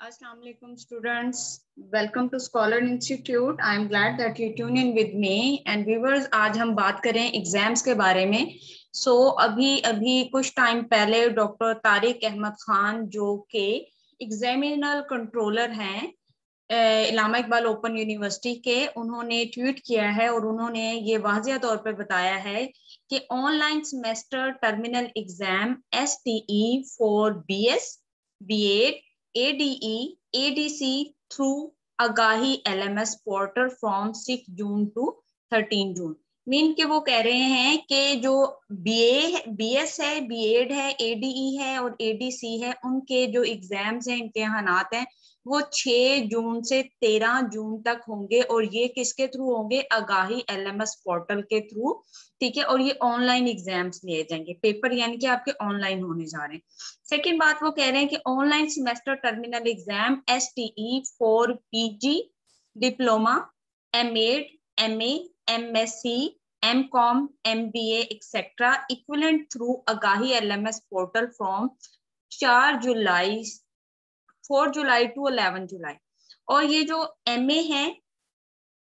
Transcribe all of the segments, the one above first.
Assalamu alaikum students. Welcome to Scholar Institute. I am glad that you tune in with me and viewers आज हम बात करें exams के बारे में सो so, अभी अभी कुछ टाइम पहले डॉक्टर तारिक अहमद खान जो के एग्जामिनल कंट्रोलर हैं इलामा इकबाल ओपन यूनिवर्सिटी के उन्होंने ट्वीट किया है और उन्होंने ये वाजिया तौर पर बताया है कि online semester terminal exam S T E for B S B Ed ADE, ADC through Agahi LMS portal from 6 June to 13 June. Mean के वो कह रहे हैं कि जो बी ए बी एस है बी एड है एडीई है और एडीसी है, उनके जो एग्ज़ाम्स हैं इम्तिहान हैं, वो 6 जून से 13 जून तक होंगे और ये किसके थ्रू होंगे? आगाही एलएमएस पोर्टल के थ्रू ठीक है? और ये ऑनलाइन एग्ज़ाम्स लिए जाएँगे। पेपर यानी कि आपके ऑनलाइन होने जा रहे हैं। सेकेंड बात वो कह रहे हैं कि online semester terminal exam S T E for PG diploma M Ed M M B etcetera equivalent through Aagahi L M S portal from चार जुलाई four July to eleven July और ये जो एम ए है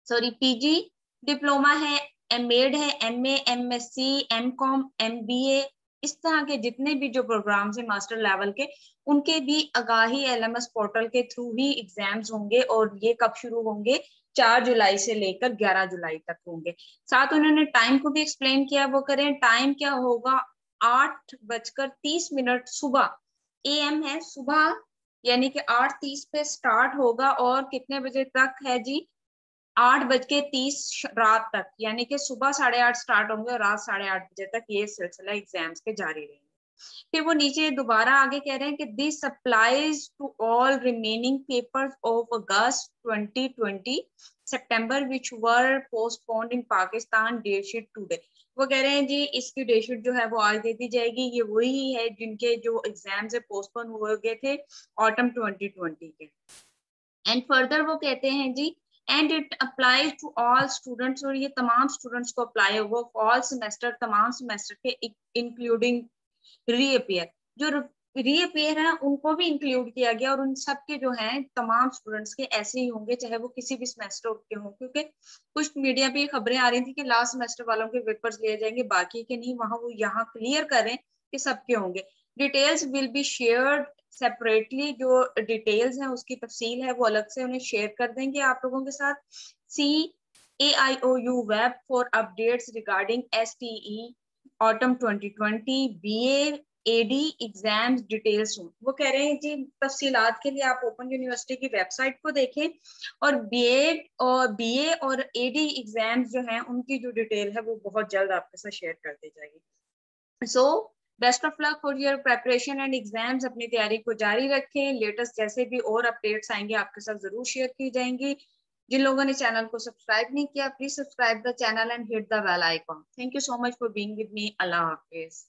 sorry PG diploma है M Ed है M M S C M Com M B A इस तरह के जितने भी जो प्रोग्राम्स है मास्टर लेवल के, उनके भी Aagahi L M S portal के थ्रू ही एग्ज़ाम्स होंगे और ये कब शुरू होंगे? चार जुलाई से लेकर ग्यारह जुलाई तक होंगे। साथ उन्होंने टाइम को भी एक्सप्लेन किया, वो करें टाइम क्या होगा? आठ बजकर तीस मिनट सुबह। ए एम है सुबह, यानी कि आठ तीस पे स्टार्ट होगा और कितने बजे तक है जी? आठ बज के तीस रात तक, यानी कि सुबह साढ़े आठ स्टार्ट होंगे और रात साढ़े आठ बजे तक ये सिलसिला एग्ज़ाम्स के जारी रहेंगे। फिर वो नीचे दोबारा आगे कह रहे हैं कि this applies to all remaining papers of August 2020 September which were postponed in Pakistan date sheet today वो कह रहे हैं जी, इसकी डेट शीट जो है वो आज दे दी जाएगी। ये वही है जिनके जो एग्ज़ाम्स है पोस्टपोन हुए गए थे ऑटम 2020 के। एंड फर्दर वो कहते हैं जी and it apply to all students और ये तमाम स्टूडेंट्स को अप्लाई होगा। ऑल सेमेस्टर तमाम सेमेस्टर के इंक्लूडिंग रीअपियर जो रीअपियर है उनको भी इंक्लूड किया गया और उन सब के जो है, तमाम स्टूडेंट्स के ऐसे ही होंगे, चाहे वो किसी भी सेमेस्टर के हों, क्योंकि कुछ मीडिया पे खबरें आ रही थी कि लास्ट सेमेस्टर वालों के पेपर्स लिए जाएँगे, बाकी के नहीं, वहाँ वो यहाँ क्लियर करें कि सबके होंगे। Details will be shared separately जो डिटेल्स हैं, उसकी तफसील है, वो अलग से उन्हें शेयर कर देंगे आप लोगों के साथ। C A I O U web for updates regarding S T E autumn 2020 BA Ed exams details वो कह रहे हैं जी, तफसीलात के लिए आप ओपन यूनिवर्सिटी की वेबसाइट को देखें और बीएड और बीए और एडी एग्ज़ाम्स जो हैं, उनकी जो डिटेल है, वो बहुत जल्द आपके साथ शेयर कर दी जाएगी। So best of luck for your preparation and exams अपनी तैयारी को जारी रखें। लेटेस्ट जैसे भी और अपडेट्स आएँगे, आपके साथ ज़रूर शेयर की जाएँगी। जिन लोगों ने चैनल को सब्सक्राइब नहीं किया please subscribe the channel and hit the bell icon thank you so much for being with me Allah Hafiz.